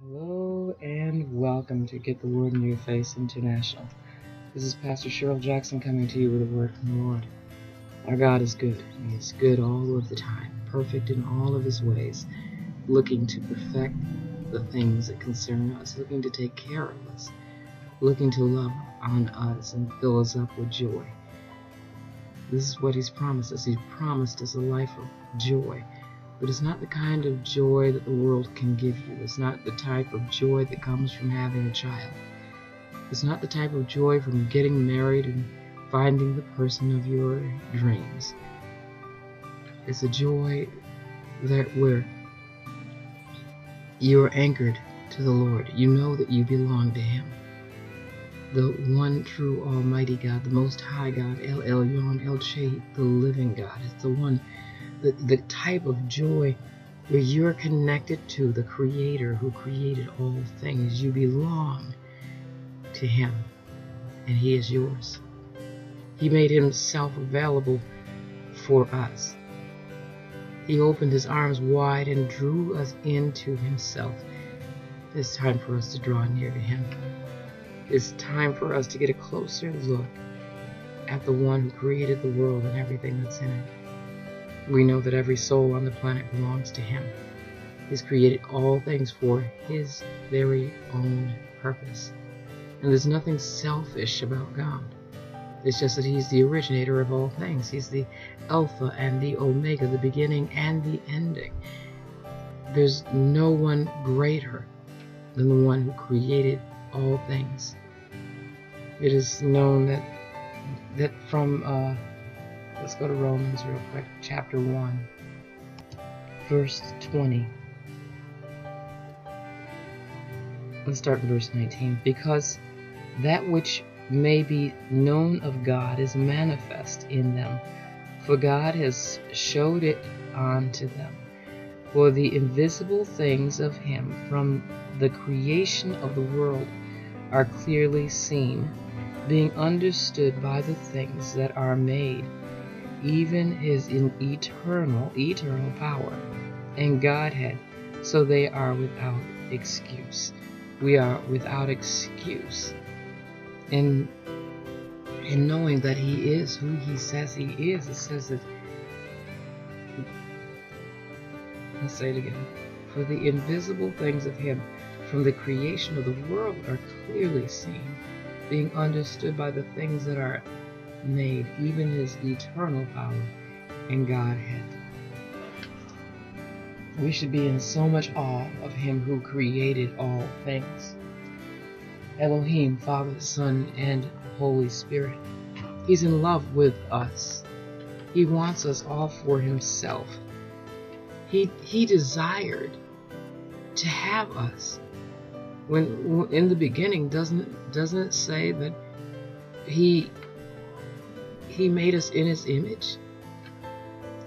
Hello and welcome to Get the Word in Your Face International. This is Pastor Cheryl Jackson coming to you with a word from the Lord. Our God is good. He is good all of the time, perfect in all of His ways, looking to perfect the things that concern us, looking to take care of us, looking to love on us and fill us up with joy. This is what He's promised us. He's promised us a life of joy but it's not the kind of joy that the world can give you. It's not the type of joy that comes from having a child. It's not the type of joy from getting married and finding the person of your dreams. It's a joy that where you are anchored to the Lord. You know that you belong to Him. The one true Almighty God, the Most High God, El Elyon, El Chai, the living God. It's the one the, the type of joy where you're connected to the Creator who created all things. You belong to Him, and He is yours. He made Himself available for us. He opened His arms wide and drew us into Himself. It's time for us to draw near to Him. It's time for us to get a closer look at the one who created the world and everything that's in it. We know that every soul on the planet belongs to Him. He's created all things for His very own purpose. And there's nothing selfish about God. It's just that He's the originator of all things. He's the Alpha and the Omega, the beginning and the ending. There's no one greater than the one who created all things. It is known that that from uh, Let's go to Romans real quick, chapter 1, verse 20. Let's start in verse 19. Because that which may be known of God is manifest in them, for God has showed it unto them. For the invisible things of Him from the creation of the world are clearly seen, being understood by the things that are made even his in eternal, eternal power and Godhead, so they are without excuse. We are without excuse in in knowing that he is who he says he is. It says that Let's say it again. For the invisible things of him from the creation of the world are clearly seen, being understood by the things that are made, even his eternal power and Godhead. We should be in so much awe of him who created all things. Elohim, Father, Son, and Holy Spirit. He's in love with us. He wants us all for himself. He, he desired to have us. When in the beginning, doesn't doesn't it say that he he made us in His image.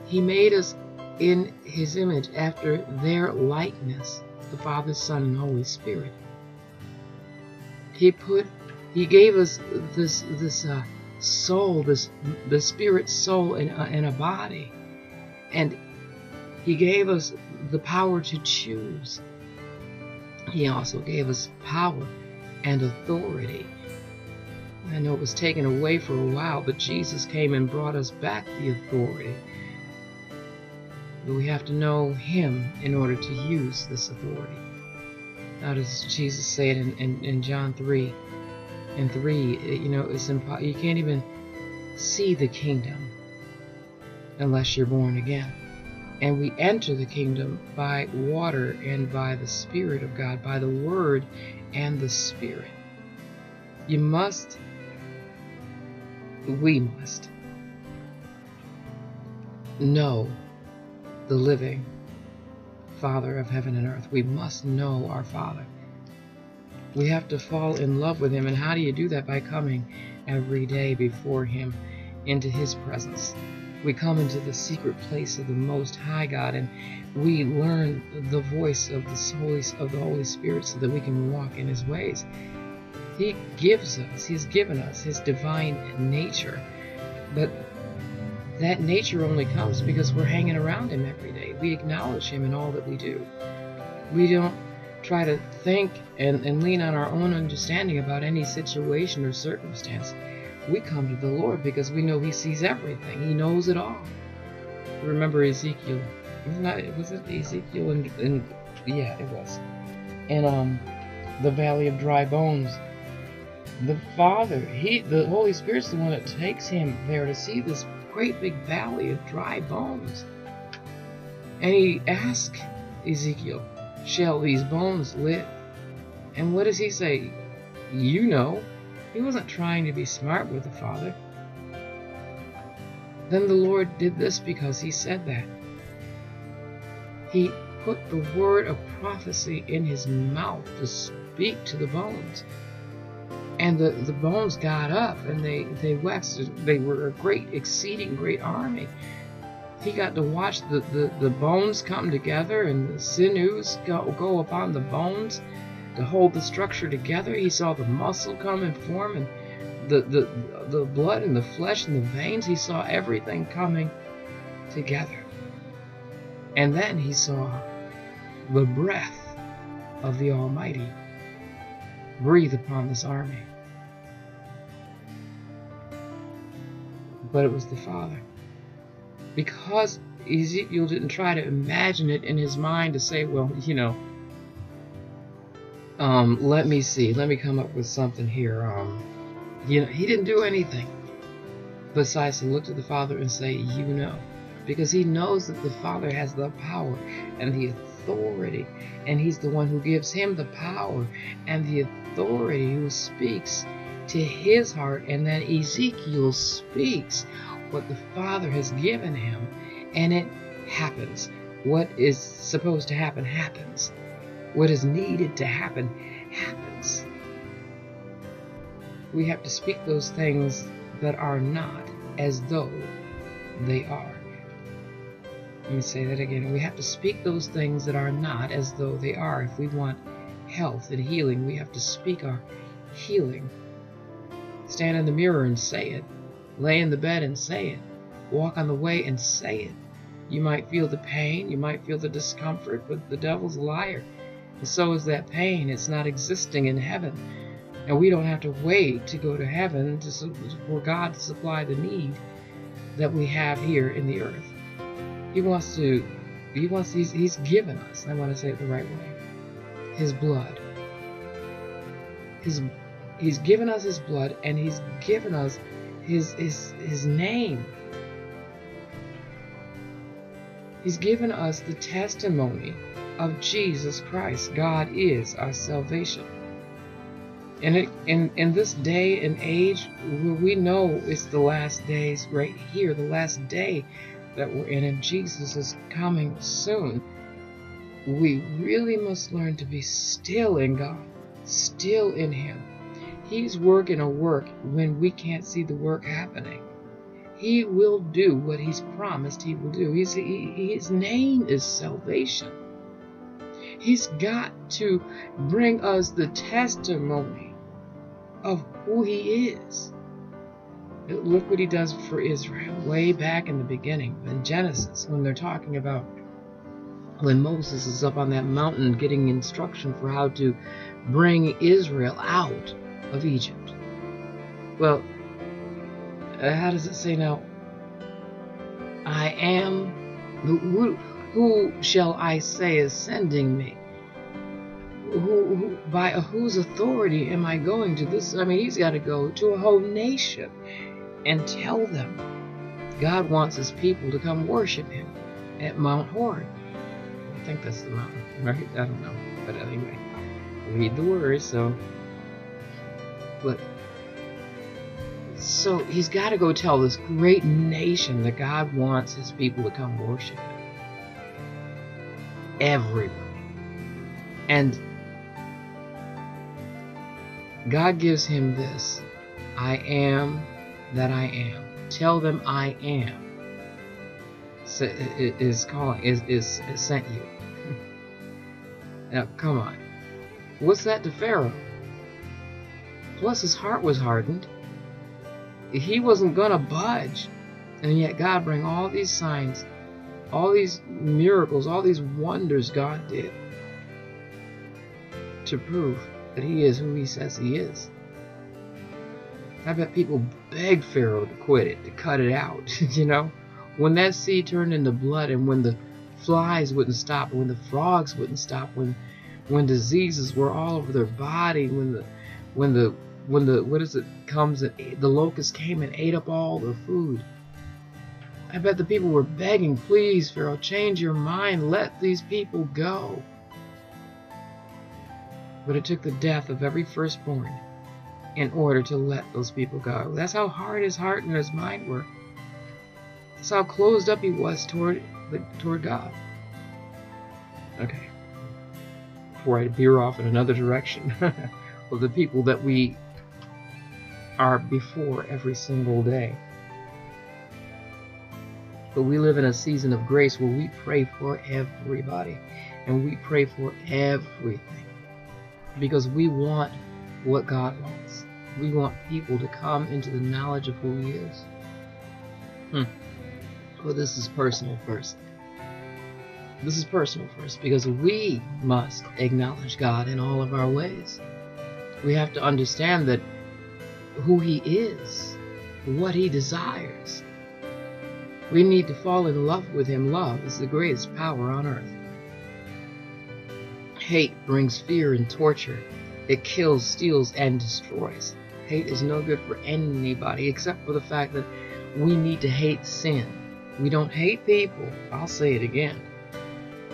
He made us in His image after their likeness, the Father, Son, and Holy Spirit. He put, He gave us this this uh, soul, this the spirit soul in, uh, in a body, and He gave us the power to choose. He also gave us power and authority I know it was taken away for a while, but Jesus came and brought us back the authority. But we have to know Him in order to use this authority. Now, does Jesus say it in, in, in John 3 and 3, you know, it's impo- you can't even see the kingdom unless you're born again. And we enter the kingdom by water and by the Spirit of God, by the Word and the Spirit. You must we must know the living Father of heaven and earth. We must know our Father. We have to fall in love with Him. And how do you do that? By coming every day before Him into His presence. We come into the secret place of the Most High God and we learn the voice of the Holy, of the Holy Spirit so that we can walk in His ways. He gives us, He's given us His divine nature. But that nature only comes because we're hanging around Him every day. We acknowledge Him in all that we do. We don't try to think and, and lean on our own understanding about any situation or circumstance. We come to the Lord because we know He sees everything. He knows it all. Remember Ezekiel. Not, was it Ezekiel and, and yeah, it was. And um the valley of dry bones. The Father, He the Holy Spirit's the one that takes him there to see this great big valley of dry bones. And he asks Ezekiel, Shall these bones live? And what does he say? You know. He wasn't trying to be smart with the Father. Then the Lord did this because he said that. He put the word of prophecy in his mouth to speak to the bones. And the, the bones got up and they, they waxed. They were a great, exceeding great army. He got to watch the, the, the bones come together and the sinews go, go upon the bones to hold the structure together. He saw the muscle come and form and the, the, the blood and the flesh and the veins. He saw everything coming together. And then he saw the breath of the Almighty breathe upon this army. But it was the Father. Because Ezekiel didn't try to imagine it in his mind to say, well, you know, um, let me see, let me come up with something here. Um, you know, he didn't do anything besides to look to the Father and say, you know, because he knows that the Father has the power and the authority, and he's the one who gives him the power and the authority who speaks to his heart, and then Ezekiel speaks what the Father has given him, and it happens. What is supposed to happen happens. What is needed to happen happens. We have to speak those things that are not as though they are. Let me say that again. We have to speak those things that are not as though they are. If we want health and healing, we have to speak our healing. Stand in the mirror and say it. Lay in the bed and say it. Walk on the way and say it. You might feel the pain, you might feel the discomfort, but the devil's a liar. And so is that pain. It's not existing in heaven. And we don't have to wait to go to heaven to, for God to supply the need that we have here in the earth. He wants to, he wants, he's, he's given us, I want to say it the right way, his blood. His, he's given us his blood and he's given us his, his, his name. He's given us the testimony of Jesus Christ. God is our salvation. And it, in, in this day and age where we know it's the last days right here, the last day that we're in, and Jesus is coming soon, we really must learn to be still in God, still in Him. He's working a work when we can't see the work happening. He will do what He's promised He will do. He's, he, his name is salvation. He's got to bring us the testimony of who He is. Look what he does for Israel way back in the beginning, in Genesis, when they're talking about when Moses is up on that mountain getting instruction for how to bring Israel out of Egypt. Well, uh, how does it say now? I am, who, who shall I say is sending me? Who, who, by whose authority am I going to this? I mean, he's got to go to a whole nation and tell them God wants his people to come worship him at Mount Horeb. I think that's the mountain, right? I don't know. But anyway, read the words, so. But, so he's got to go tell this great nation that God wants his people to come worship him. Everybody. And God gives him this I am that I am. Tell them I am. Is calling is is, is sent you. now come on, what's that to Pharaoh? Plus his heart was hardened. He wasn't gonna budge, and yet God bring all these signs, all these miracles, all these wonders God did. to prove that he is who he says he is. I bet people begged Pharaoh to quit it, to cut it out, you know? When that sea turned into blood and when the flies wouldn't stop, when the frogs wouldn't stop, when when diseases were all over their body, when the when the when the what is it comes and the locust came and ate up all the food. I bet the people were begging, please, Pharaoh, change your mind, let these people go. But it took the death of every firstborn in order to let those people go. That's how hard his heart and his mind were. That's how closed up he was toward toward God. Okay. Before I veer off in another direction of the people that we are before every single day. But we live in a season of grace where we pray for everybody and we pray for everything because we want what God wants. We want people to come into the knowledge of who He is. Hmm. Well, this is personal first. This is personal first because we must acknowledge God in all of our ways. We have to understand that who He is, what He desires. We need to fall in love with Him. Love is the greatest power on earth. Hate brings fear and torture. It kills, steals, and destroys. Hate is no good for anybody except for the fact that we need to hate sin. We don't hate people. I'll say it again.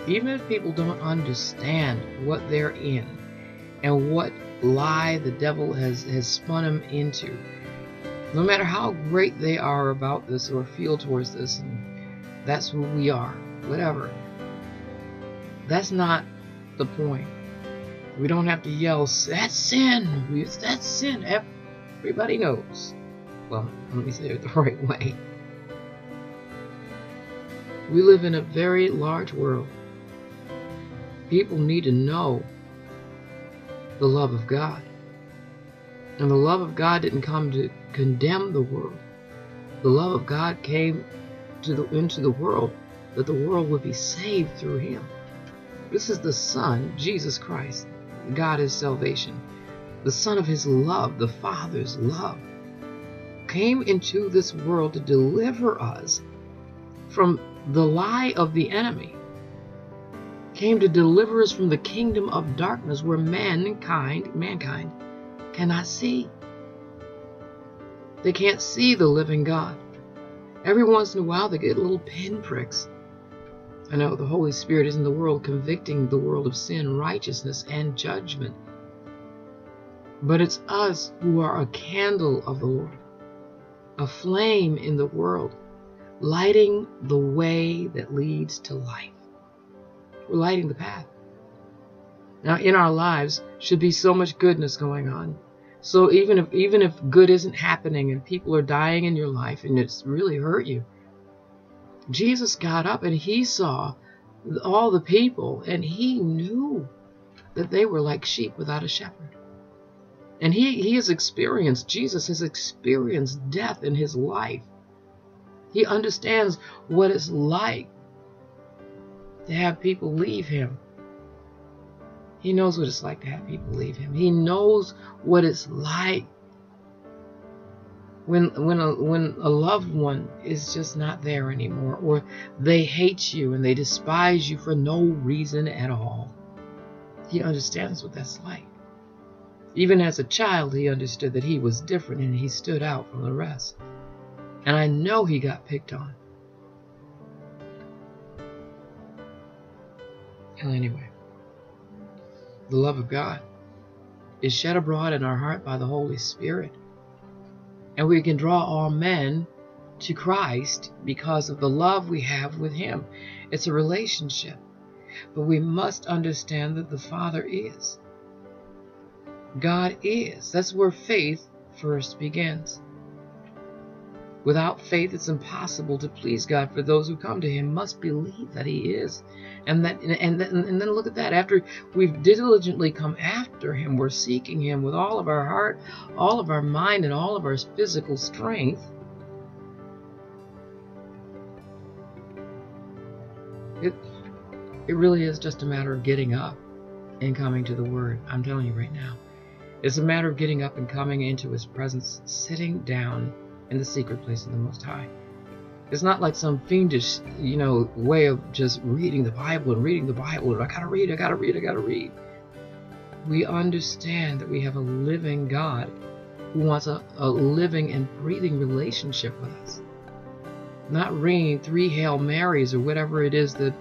Even if people don't understand what they're in and what lie the devil has, has spun them into, no matter how great they are about this or feel towards this, and that's who we are, whatever, that's not the point. We don't have to yell, that's sin, that's sin. Everybody knows. Well, let me say it the right way. We live in a very large world. People need to know the love of God. And the love of God didn't come to condemn the world. The love of God came to the, into the world that the world would be saved through him. This is the Son, Jesus Christ. God is salvation. The Son of His love, the Father's love, came into this world to deliver us from the lie of the enemy. Came to deliver us from the kingdom of darkness where mankind, mankind cannot see. They can't see the living God. Every once in a while they get little pinpricks I know the Holy Spirit is in the world convicting the world of sin, righteousness, and judgment. But it's us who are a candle of the Lord, a flame in the world, lighting the way that leads to life. We're lighting the path. Now, in our lives should be so much goodness going on. So even if even if good isn't happening and people are dying in your life and it's really hurt you, Jesus got up and he saw all the people and he knew that they were like sheep without a shepherd. And he, he has experienced, Jesus has experienced death in his life. He understands what it's like to have people leave him. He knows what it's like to have people leave him. He knows what it's like when when a when a loved one is just not there anymore or they hate you and they despise you for no reason at all he understands what that's like even as a child he understood that he was different and he stood out from the rest and i know he got picked on anyway the love of god is shed abroad in our heart by the holy spirit and we can draw all men to Christ because of the love we have with Him. It's a relationship. But we must understand that the Father is. God is. That's where faith first begins. Without faith, it's impossible to please God, for those who come to Him must believe that He is. And that, and, then, and then look at that. After we've diligently come after Him, we're seeking Him with all of our heart, all of our mind, and all of our physical strength. It, it really is just a matter of getting up and coming to the Word. I'm telling you right now. It's a matter of getting up and coming into His presence, sitting down in the secret place of the Most High. It's not like some fiendish, you know, way of just reading the Bible and reading the Bible. And I gotta read, I gotta read, I gotta read. We understand that we have a living God who wants a, a living and breathing relationship with us. Not reading three Hail Marys or whatever it is that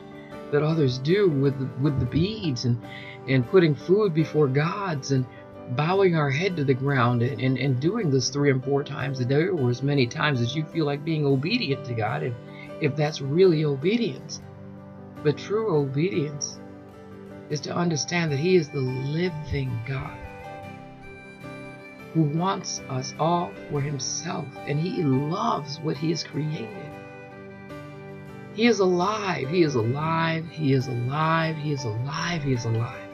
that others do with the, with the beads and and putting food before gods and bowing our head to the ground and, and, doing this three and four times a day or as many times as you feel like being obedient to God if, if that's really obedience. But true obedience is to understand that He is the living God who wants us all for Himself and He loves what He has created. He is alive. He is alive. He is alive. He is alive. He is alive.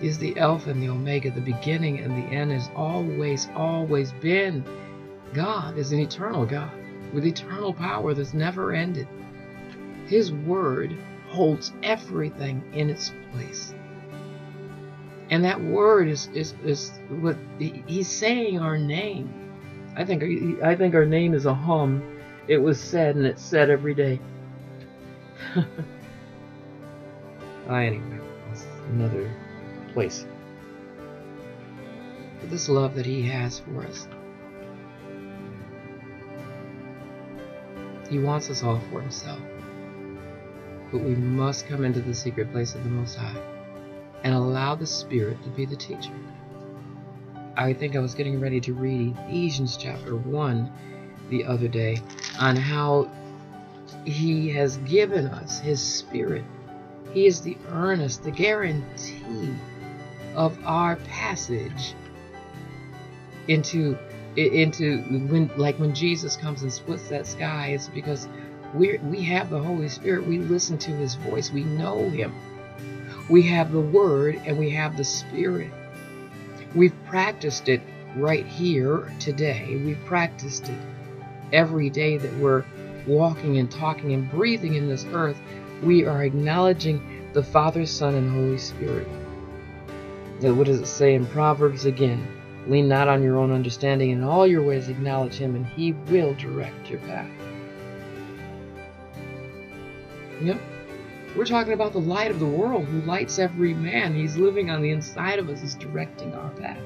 Is the Alpha and the Omega, the beginning and the end, has always, always been. God is an eternal God with eternal power that's never ended. His word holds everything in its place. And that word is, is, is what he's saying our name. I think I think our name is a hum. It was said and it's said every day. anyway, that's another place. For this love that He has for us. He wants us all for Himself. But we must come into the secret place of the Most High and allow the Spirit to be the teacher. I think I was getting ready to read Ephesians chapter 1 the other day on how He has given us His Spirit. He is the earnest, the guarantee of our passage into into when like when Jesus comes and splits that sky it's because we we have the Holy Spirit. We listen to his voice. We know him. We have the word and we have the spirit. We've practiced it right here today. We've practiced it every day that we're walking and talking and breathing in this earth. We are acknowledging the Father Son and Holy Spirit what does it say in Proverbs again? Lean not on your own understanding, in all your ways acknowledge him, and he will direct your path. Yep. We're talking about the light of the world who lights every man. He's living on the inside of us, he's directing our path.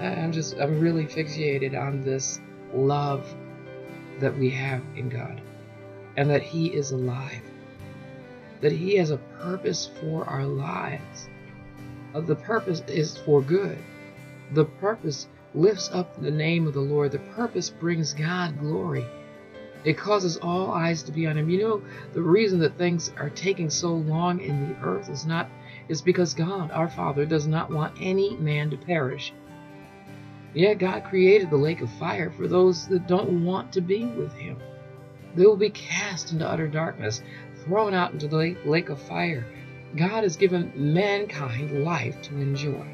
I'm just, I'm really fixated on this love that we have in God and that He is alive that He has a purpose for our lives. The purpose is for good. The purpose lifts up the name of the Lord. The purpose brings God glory. It causes all eyes to be on Him. You know, the reason that things are taking so long in the earth is not is because God, our Father, does not want any man to perish. Yet God created the lake of fire for those that don't want to be with Him. They will be cast into utter darkness thrown out into the lake of fire. God has given mankind life to enjoy.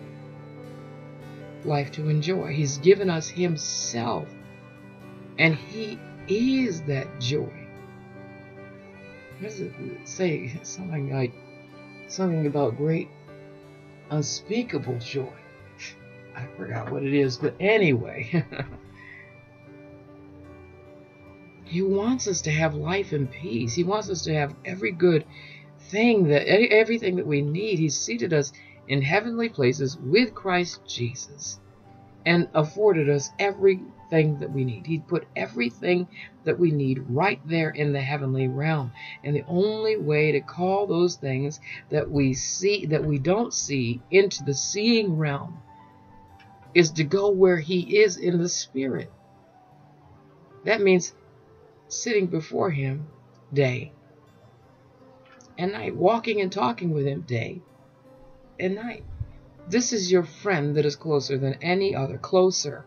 Life to enjoy. He's given us Himself, and He is that joy. What does it say? Something like something about great unspeakable joy. I forgot what it is, but anyway. He wants us to have life and peace. He wants us to have every good thing that everything that we need. He's seated us in heavenly places with Christ Jesus and afforded us everything that we need. He put everything that we need right there in the heavenly realm. And the only way to call those things that we see that we don't see into the seeing realm is to go where he is in the spirit. That means sitting before him day and night, walking and talking with him day and night. This is your friend that is closer than any other, closer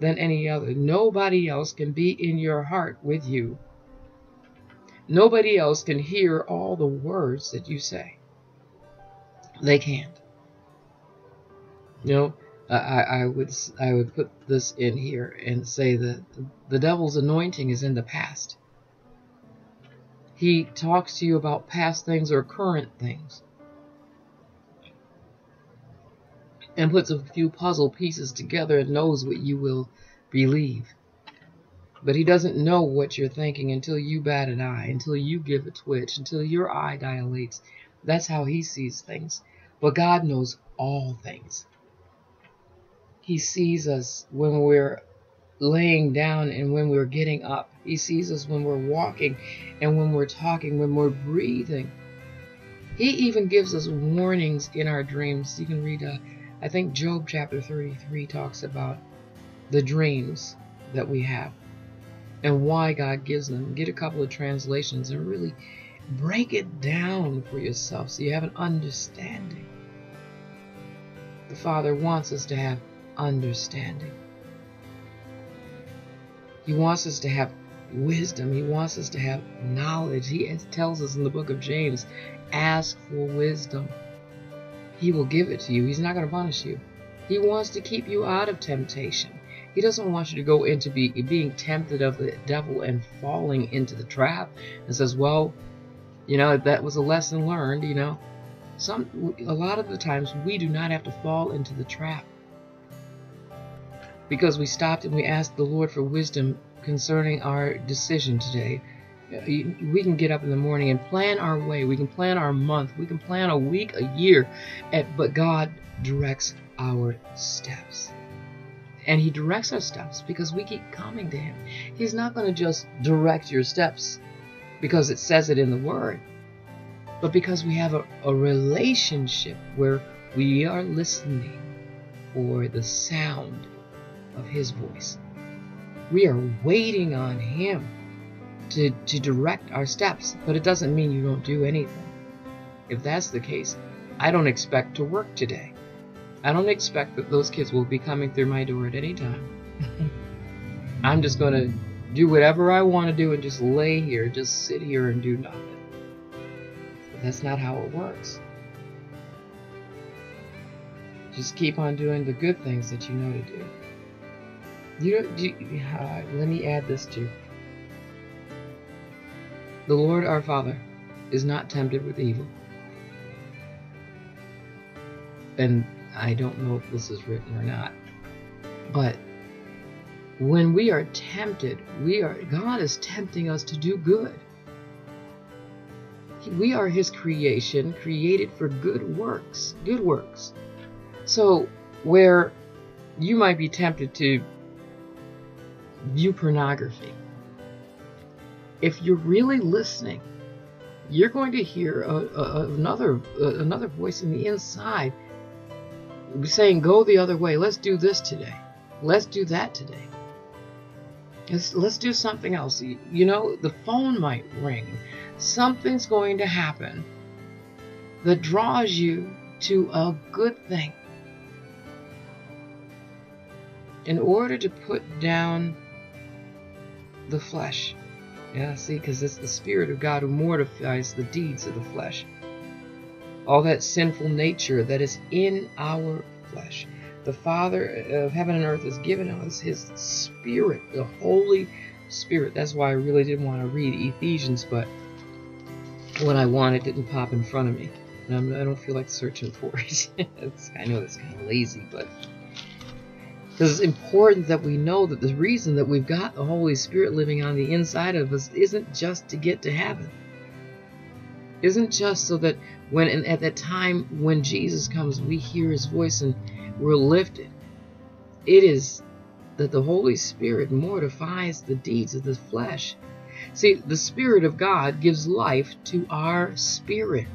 than any other. Nobody else can be in your heart with you. Nobody else can hear all the words that you say. They can't. You know, I, I would I would put this in here and say that the devil's anointing is in the past. He talks to you about past things or current things. And puts a few puzzle pieces together and knows what you will believe. But he doesn't know what you're thinking until you bat an eye, until you give a twitch, until your eye dilates. That's how he sees things. But God knows all things. He sees us when we're laying down and when we're getting up. He sees us when we're walking and when we're talking, when we're breathing. He even gives us warnings in our dreams. You can read, uh, I think Job chapter 33 talks about the dreams that we have and why God gives them. Get a couple of translations and really break it down for yourself so you have an understanding. The Father wants us to have understanding. He wants us to have wisdom. He wants us to have knowledge. He tells us in the book of James, ask for wisdom. He will give it to you. He's not going to punish you. He wants to keep you out of temptation. He doesn't want you to go into be, being tempted of the devil and falling into the trap and says, well, you know, that was a lesson learned, you know. Some a lot of the times we do not have to fall into the trap because we stopped and we asked the Lord for wisdom concerning our decision today. Uh, we can get up in the morning and plan our way. We can plan our month. We can plan a week, a year, but God directs our steps. And He directs our steps because we keep coming to Him. He's not going to just direct your steps because it says it in the Word, but because we have a, a relationship where we are listening for the sound of His voice. We are waiting on Him to, to direct our steps, but it doesn't mean you don't do anything. If that's the case, I don't expect to work today. I don't expect that those kids will be coming through my door at any time. I'm just going to do whatever I want to do and just lay here, just sit here and do nothing. But that's not how it works. Just keep on doing the good things that you know to do. You, you uh, let me add this too. The Lord our Father is not tempted with evil. And I don't know if this is written or not. But when we are tempted, we are God is tempting us to do good. We are his creation, created for good works, good works. So where you might be tempted to view pornography. If you're really listening, you're going to hear a, a, another a, another voice in the inside saying, "Go the other way. Let's do this today. Let's do that today. Let's let's do something else." You know, the phone might ring. Something's going to happen that draws you to a good thing. In order to put down the flesh. Yeah, see, because it's the Spirit of God who mortifies the deeds of the flesh. All that sinful nature that is in our flesh. The Father of heaven and earth has given us His Spirit, the Holy Spirit. That's why I really didn't want to read Ephesians, but what I wanted didn't pop in front of me. And I'm, I do not feel like searching for it. I know that's kind of lazy, but because it's important that we know that the reason that we've got the Holy Spirit living on the inside of us isn't just to get to heaven. Isn't just so that when at that time when Jesus comes, we hear his voice and we're lifted. It is that the Holy Spirit mortifies the deeds of the flesh. See, the Spirit of God gives life to our spirit.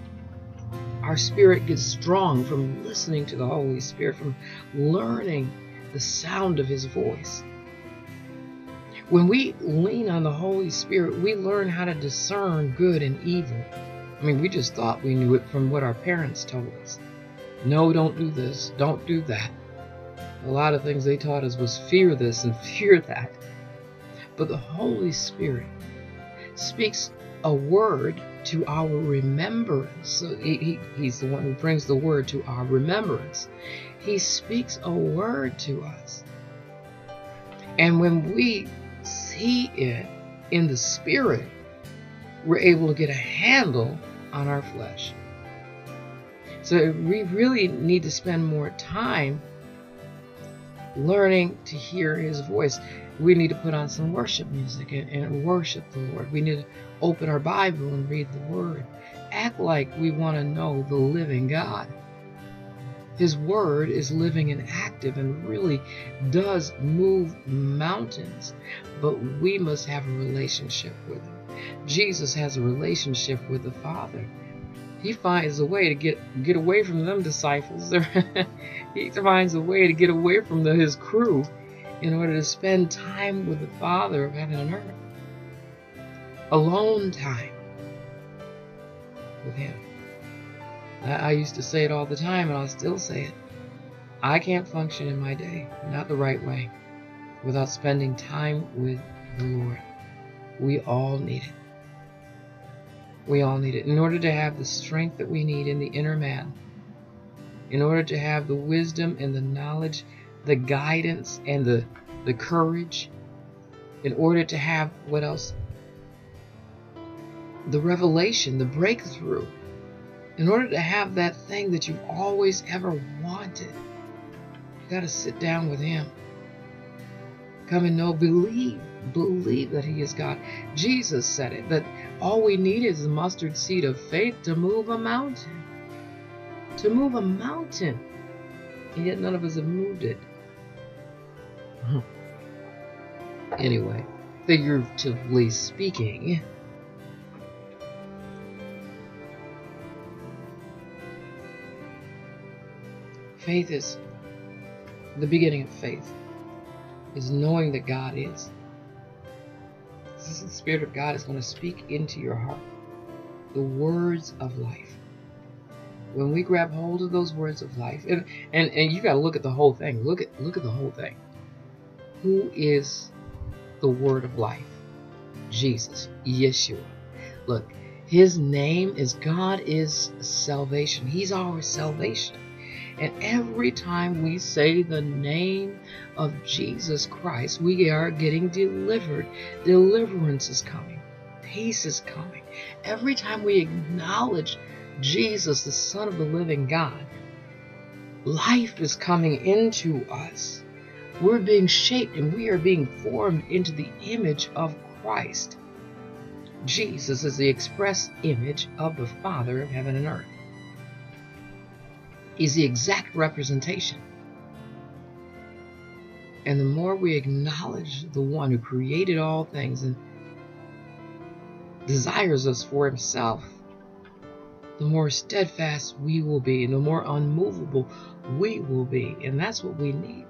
Our spirit gets strong from listening to the Holy Spirit, from learning the sound of his voice. When we lean on the Holy Spirit, we learn how to discern good and evil. I mean, we just thought we knew it from what our parents told us. No, don't do this, don't do that. A lot of things they taught us was fear this and fear that. But the Holy Spirit speaks a word to our remembrance. So he, he, he's the one who brings the word to our remembrance. He speaks a word to us. And when we see it in the Spirit, we're able to get a handle on our flesh. So we really need to spend more time learning to hear his voice. We need to put on some worship music and, and, worship the Lord. We need to open our Bible and read the Word. Act like we want to know the living God. His Word is living and active and really does move mountains, but we must have a relationship with Him. Jesus has a relationship with the Father he finds a way to get get away from them disciples. he finds a way to get away from the, his crew in order to spend time with the Father of heaven and earth. Alone time with Him. I, used to say it all the time, and I'll still say it. I can't function in my day, not the right way, without spending time with the Lord. We all need it. We all need it. In order to have the strength that we need in the inner man, in order to have the wisdom and the knowledge, the guidance and the, the courage, in order to have what else? The revelation, the breakthrough. In order to have that thing that you've always ever wanted, you got to sit down with Him. Come and know, believe, believe that He is God. Jesus said it, that all we need is a mustard seed of faith to move a mountain. To move a mountain. And yet none of us have moved it. anyway, figuratively speaking, faith is the beginning of faith is knowing that God is. This is the Spirit of God is going to speak into your heart the words of life. When we grab hold of those words of life, and and, and you got to look at the whole thing. Look at look at the whole thing. Who is the word of life? Jesus, Yeshua. Look, his name is God is salvation. He's our salvation. And every time we say the name of Jesus Christ, we are getting delivered. Deliverance is coming, peace is coming. Every time we acknowledge Jesus, the Son of the living God, life is coming into us. We're being shaped and we are being formed into the image of Christ. Jesus is the express image of the Father of heaven and earth is the exact representation. And the more we acknowledge the one who created all things and desires us for himself, the more steadfast we will be and the more unmovable we will be. And that's what we need.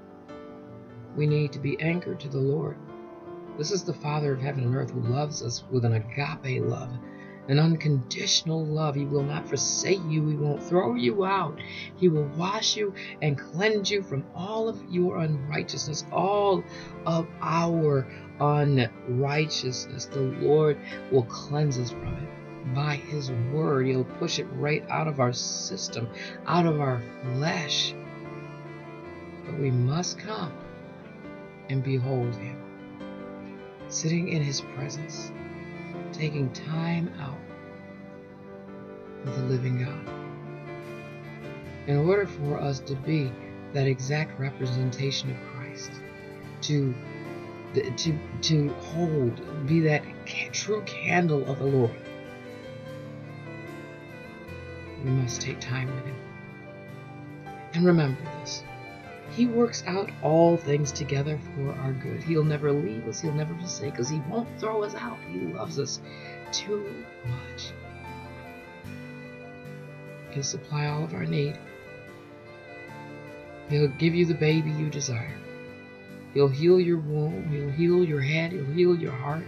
We need to be anchored to the Lord. This is the Father of heaven and earth who loves us with an agape love an unconditional love. He will not forsake you. He won't throw you out. He will wash you and cleanse you from all of your unrighteousness, all of our unrighteousness. The Lord will cleanse us from it by His word. He'll push it right out of our system, out of our flesh. But we must come and behold Him, sitting in His presence taking time out with the living God. In order for us to be that exact representation of Christ, to to to hold, be that true candle of the Lord, we must take time with Him. And remember this he works out all things together for our good. He'll never leave us. He'll never forsake us. He won't throw us out. He loves us too much. He'll supply all of our need. He'll give you the baby you desire. He'll heal your womb. He'll heal your head. He'll heal your heart.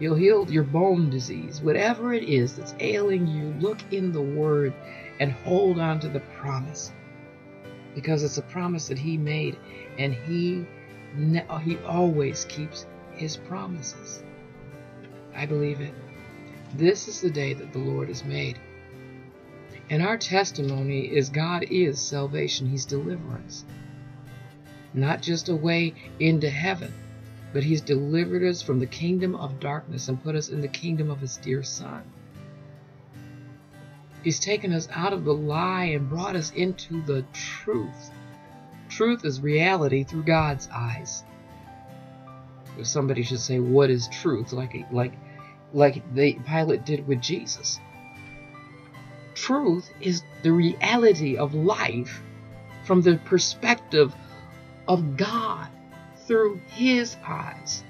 He'll heal your bone disease. Whatever it is that's ailing you, look in the Word and hold on to the promise because it's a promise that he made and he uh, he always keeps his promises. I believe it. This is the day that the Lord has made. And our testimony is God is salvation. He's deliverance. Not just a way into heaven, but He's delivered us from the kingdom of darkness and put us in the kingdom of His dear Son. He's taken us out of the lie and brought us into the truth. Truth is reality through God's eyes. If somebody should say, "What is truth?" like like like the Pilate did with Jesus. Truth is the reality of life from the perspective of God through His eyes.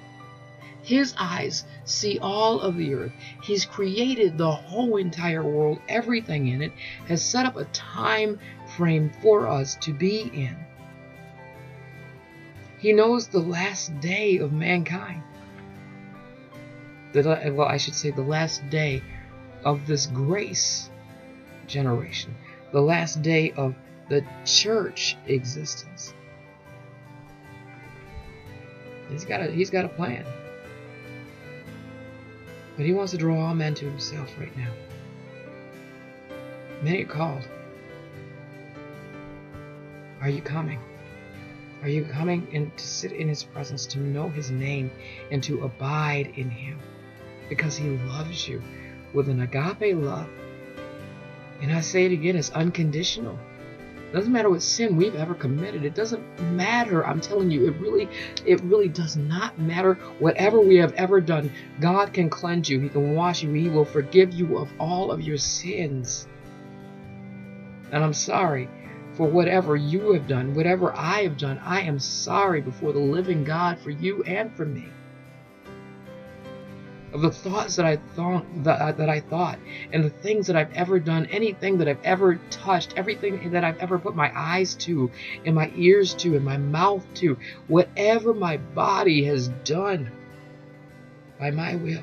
His eyes see all of the earth. He's created the whole entire world, everything in it, has set up a time frame for us to be in. He knows the last day of mankind. The, well, I should say the last day of this grace generation, the last day of the church existence. He's got a he's got a plan. But he wants to draw all men to himself right now. Many are called. Are you coming? Are you coming in to sit in his presence, to know his name, and to abide in him? Because he loves you with an agape love. And I say it again, it's unconditional. Doesn't matter what sin we've ever committed. It doesn't matter. I'm telling you, it really, it really does not matter. Whatever we have ever done, God can cleanse you. He can wash you. He will forgive you of all of your sins. And I'm sorry for whatever you have done, whatever I have done. I am sorry before the living God for you and for me of the thoughts that I thought that, that I thought and the things that I've ever done, anything that I've ever touched, everything that I've ever put my eyes to, and my ears to, and my mouth to, whatever my body has done by my will.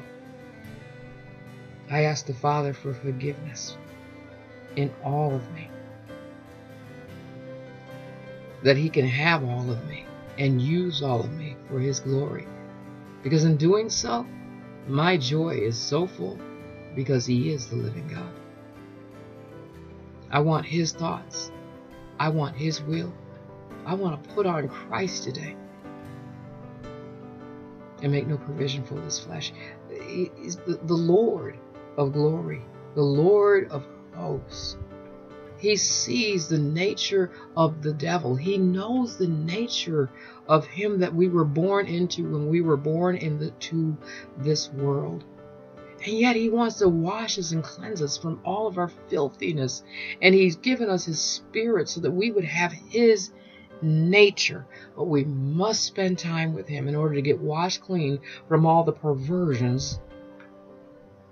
I ask the Father for forgiveness in all of me. That He can have all of me and use all of me for His glory. Because in doing so, my joy is so full because He is the living God. I want His thoughts. I want His will. I want to put on Christ today and make no provision for this flesh. He is the Lord of glory, the Lord of hosts. He sees the nature of the devil. He knows the nature of him that we were born into when we were born into this world. And yet he wants to wash us and cleanse us from all of our filthiness. And he's given us his spirit so that we would have his nature. But we must spend time with him in order to get washed clean from all the perversions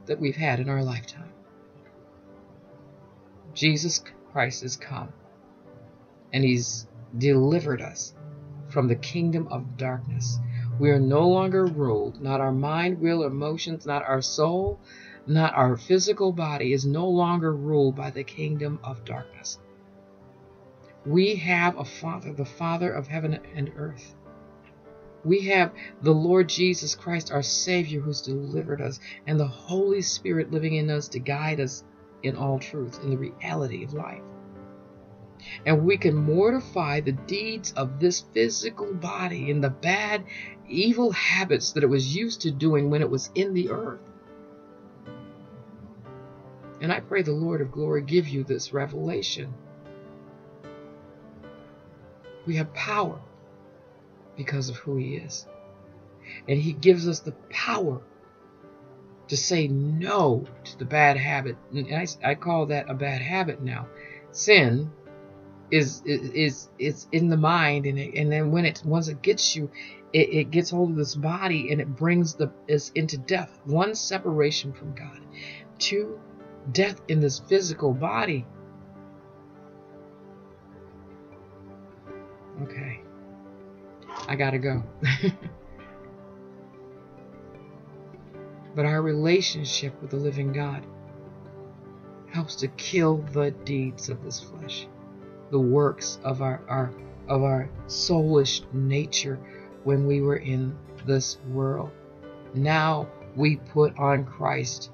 that we've had in our lifetime. Jesus Christ has come and he's delivered us from the kingdom of darkness. We are no longer ruled, not our mind, will, emotions, not our soul, not our physical body is no longer ruled by the kingdom of darkness. We have a Father, the Father of heaven and earth. We have the Lord Jesus Christ, our Savior, who's delivered us, and the Holy Spirit living in us to guide us in all truth, in the reality of life. And we can mortify the deeds of this physical body and the bad, evil habits that it was used to doing when it was in the earth. And I pray the Lord of glory give you this revelation. We have power because of who He is. And He gives us the power to say no to the bad habit. And I, I call that a bad habit now. Sin is is is in the mind, and it, and then when it once it gets you, it, it gets hold of this body and it brings the is into death. One separation from God, two death in this physical body. Okay, I gotta go. but our relationship with the living God helps to kill the deeds of this flesh, the works of our, our of our soulish nature when we were in this world. Now we put on Christ,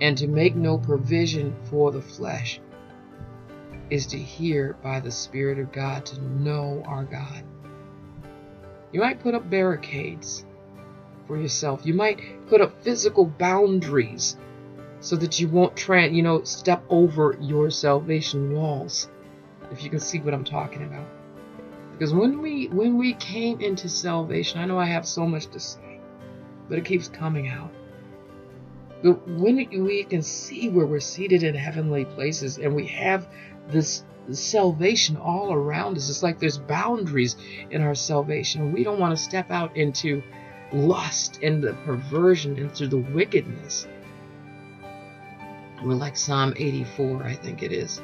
and to make no provision for the flesh is to hear by the Spirit of God, to know our God. You might put up barricades for yourself. You might put up physical boundaries so that you won't try, you know, step over your salvation walls. If you can see what I'm talking about. Because when we when we came into salvation, I know I have so much to say, but it keeps coming out. But when we can see where we're seated in heavenly places and we have this salvation all around us, it's like there's boundaries in our salvation. We don't want to step out into lust and the perversion, and through the wickedness. We're like Psalm 84, I think it is.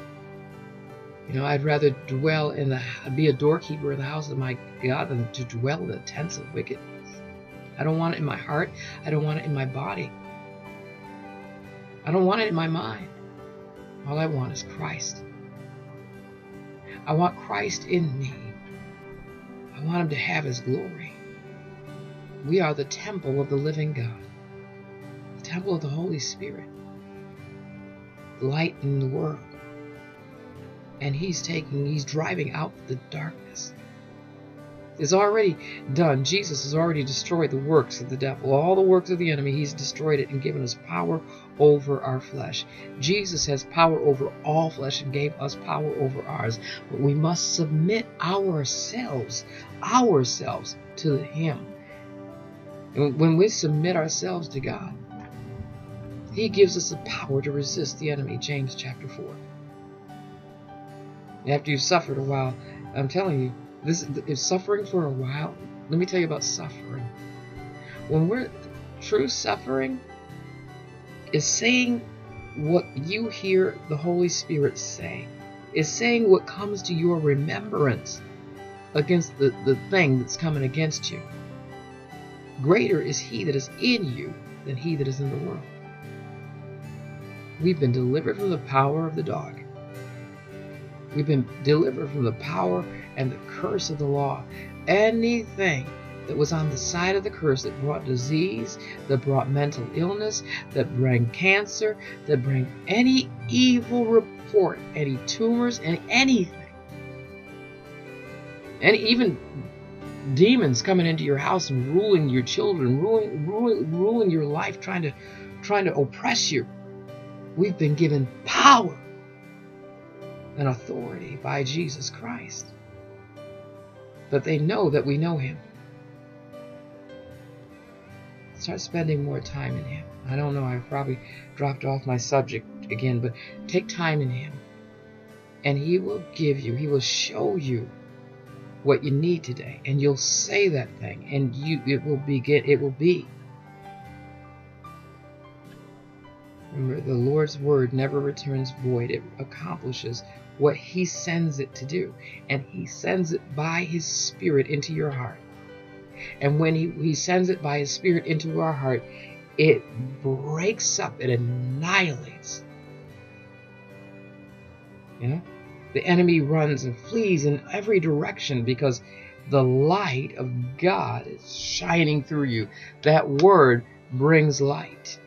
You know, I'd rather dwell in the be a doorkeeper in the house of my God than to dwell in the tents of wickedness. I don't want it in my heart. I don't want it in my body. I don't want it in my mind. All I want is Christ. I want Christ in me. I want him to have his glory. We are the temple of the living God, the temple of the Holy Spirit, light in the world. And he's taking, he's driving out the darkness It's already done. Jesus has already destroyed the works of the devil. All the works of the enemy, he's destroyed it and given us power over our flesh. Jesus has power over all flesh and gave us power over ours. But we must submit ourselves, ourselves to him. And when we submit ourselves to God, he gives us the power to resist the enemy, James chapter 4. After you've suffered a while, I'm telling you, this is suffering for a while. Let me tell you about suffering. When we're true suffering is saying what you hear the Holy Spirit say, is saying what comes to your remembrance against the, the thing that's coming against you. Greater is he that is in you than he that is in the world. We've been delivered from the power of the dog. We've been delivered from the power and the curse of the law. Anything that was on the side of the curse that brought disease, that brought mental illness, that brought cancer, that brought any evil report, any tumors, and anything. And even demons coming into your house and ruling your children, ruling, ruling, ruling your life, trying to, trying to oppress you. We've been given power and authority by Jesus Christ that they know that we know Him. Start spending more time in Him. I don't know, I've probably dropped off my subject again, but take time in Him. And He will give you, He will show you what you need today. And you'll say that thing, and you it will begin, it will be. Remember, the Lord's word never returns void. It accomplishes what He sends it to do. And He sends it by His Spirit into your heart. And when He, he sends it by His Spirit into our heart, it breaks up, it annihilates. You know? The enemy runs and flees in every direction because the light of God is shining through you. That word brings light.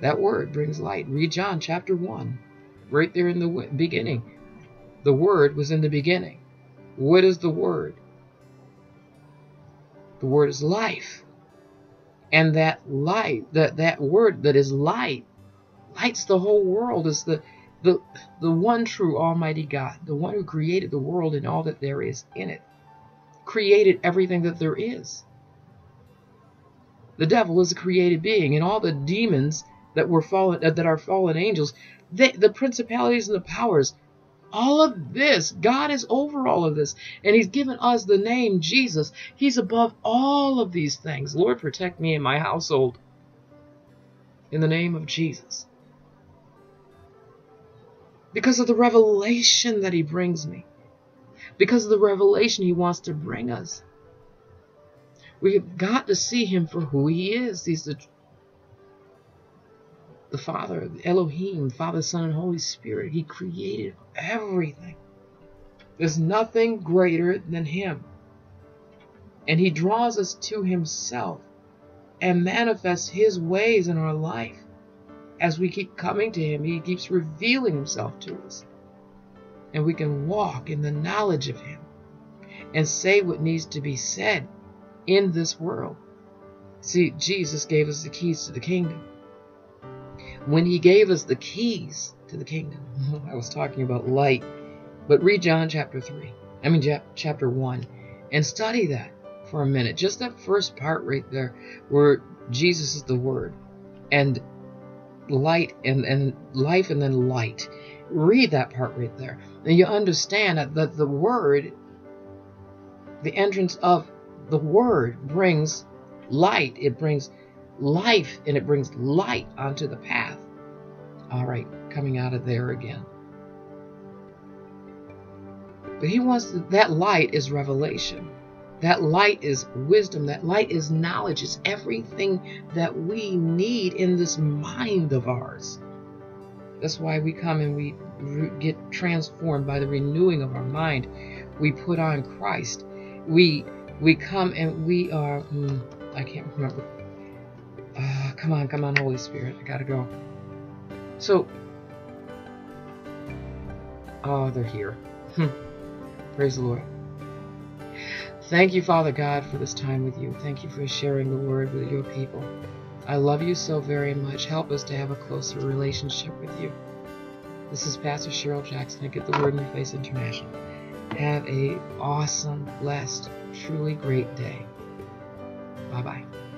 That word brings light. Read John chapter 1 right there in the beginning. The Word was in the beginning. What is the Word? The Word is life. And that light, that, that Word that is light, lights the whole world, is the, the, the one true Almighty God, the one who created the world and all that there is in it, created everything that there is. The devil is a created being, and all the demons that were fallen, uh, that are fallen angels, they, the principalities and the powers, all of this, God is over all of this, and He's given us the name Jesus. He's above all of these things. Lord, protect me and my household in the name of Jesus. Because of the revelation that He brings me, because of the revelation He wants to bring us. We've got to see Him for who He is. He's the the Father, Elohim, Father, Son, and Holy Spirit. He created everything. There's nothing greater than Him. And He draws us to Himself and manifests His ways in our life. As we keep coming to Him, He keeps revealing Himself to us. And we can walk in the knowledge of Him and say what needs to be said in this world. See, Jesus gave us the keys to the kingdom. When he gave us the keys to the kingdom, I was talking about light, but read John chapter 3, I mean chapter 1, and study that for a minute. Just that first part right there, where Jesus is the Word, and light and, and life and then light. Read that part right there. And you understand that, that the Word, the entrance of the Word brings light. It brings life and it brings light onto the path. All right, coming out of there again. But he wants that light is revelation. That light is wisdom. That light is knowledge. It's everything that we need in this mind of ours. That's why we come and we get transformed by the renewing of our mind. We put on Christ. We we come and we are. Hmm, I can't remember. Uh, come on, come on, Holy Spirit. I gotta go. So, oh, they're here. Hmm. Praise the Lord. Thank you, Father God, for this time with you. Thank you for sharing the word with your people. I love you so very much. Help us to have a closer relationship with you. This is Pastor Cheryl Jackson at Get the Word in Your Face International. Have a awesome, blessed, truly great day. Bye bye.